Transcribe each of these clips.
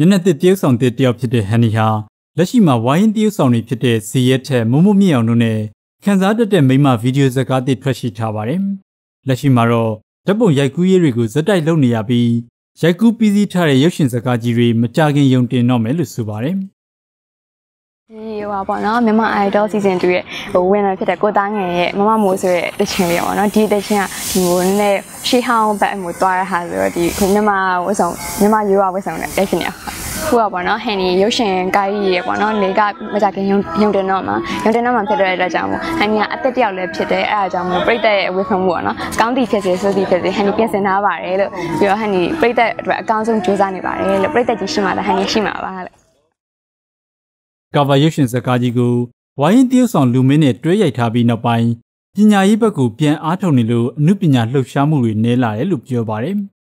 မျက်နှာသစ်တရုပ်ဆောင်တစ်တယောက်ဖြစ်တဲ့ဟန်နီဟာလက်ရှိမှာဝိုင်းတရုပ်ဆောင်တွေဖြစ်တဲ့ဇီရက်ထက်မုံမမြင့်အောင်တို့နဲ့ခန်းစားတတ်တဲ့မိမဗီဒီယိုဇာတ်ကားတစ်ထွက်ရှိထားပါတယ်။လက်ရှိမှာတော့ဓာတ်ပုံရိုက်ကူးရေးတွေကိုဇက်တိုက်လုပ်နေရပြီးရိုက်ကူးပြီးစီးထားတဲ့ရုပ်ရှင်ဇာတ်ကားကြီးတွေမကြခင်ယုံတင်တော့မယ်လို့ဆိုပါတယ်။ ဒီဟိုပါပေါ့နော်မြန်မာ Idol Season 2ရဲ့ဟို winner ဖြစ်တဲ့ကိုသားငယ်ရဲ့မမမိုးဆိုတဲ့တချင်လေးပေါ့နော်ဒီတချင်ကဒီဟိုနည်းနည်းရှေးဟောင်းဘက်အမှုသွားရဟာဆိုတော့ဒီမြန်မာဝတ်ဆောင်မြန်မာရိုးရဝတ်ဆောင်တဲ့တချင်ရခုကပေါ့နော်ဟန်နီရုပ်ရှင်ကားကြီးရေပေါ့နော်လေကမကြခင်ရုံတင်တော့မှာရုံတင်တော့မှာဖြစ်တဲ့အတွက်ကြောင့်မို့ဟန်နီကအသက်တယောက်လည်းဖြစ်တယ်အဲအကြောင်းမို့ပြိတက်ရဲ့ဝေဖန်မှုပေါ့နော်ကောင်းတီဖြစ်စေဆိုသည်ဖြစ်စေဟန်နီပြင်ဆင်ထားပါတယ်လို့ပြီးတော့ဟန်နီပြိတက်အတွက်အကောင်းဆုံးကြိုးစားနေပါတယ်လို့ပြိတက်ကြီးရှိမှလည်းဟန်နီရှိမှာပါလို့ ကာဗာရုပ်ရှင်ဇာတ်ကားကြီးကိုဝိုင်းတရုတ်ဆောင်လူမင်းနဲ့တွဲရိုက်ထားပြီးနောက်ပိုင်းပညာရေးဘက်ကိုပြန်အားထုတ်နေလို့အမှုပညာလှုပ်ရှားမှုတွေနည်းလာတယ်လို့ပြောပါတယ်။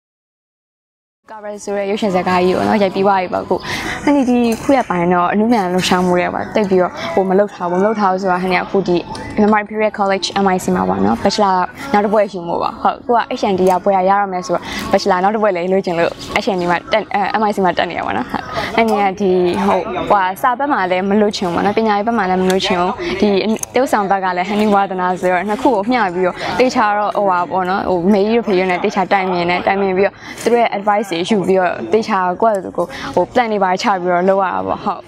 ကာဗရဆိုရဲရုပ်ရှင်ဇာတ်ကားကြီးကိုနော်ရိုက်ပြီးသွားပြီပေါ့ခု။အဲ့ဒီဒီခုရပိုင်းတော့အမှုပညာလှုပ်ရှားမှုတွေပါတိတ်ပြီးတော့ဟိုမလှုပ်ထားဘူးမလှုပ်ထားဘူးဆိုတာဟန်ကအခုဒီ Memory Period College MIC မှာပါနော် Bachelor နောက်တစ်ပွဲယူမှုပါဟုတ်ကိုက HND ရပွဲရရရမယ်ဆိုတော့ Bachelor နောက်တစ်ပွဲလေးလို့ချင်လို့ HND မှာတက် MIC မှာတက်နေရပါတော့ဟုတ်အဲ့ဒီကဒီဟုတ်ဟိုစာဘက်မှာလည်းမလို့ချင်ဘူးပေါ့နော်ပညာရေးဘက်မှာလည်းမလို့ချင်ဘူးဒီတေးဆောင်ဘက်ကလည်းဟန်နီဝါဒနာဆိုတော့နှစ်ခုကိုမျှပြီးတော့တေချာတော့ဟိုပါပေါ့နော်ဟိုမေကြီးတို့ဖေရနဲ့တေချာတိုင်မြင်နဲ့တိုင်မြင်ပြီးတော့သူတို့ရဲ့ advice တွေယူပြီးတော့တေချာကိုယ့်ကိုဟို plan တွေပါချပြီးတော့လုပ်ရတာပေါ့ဟုတ်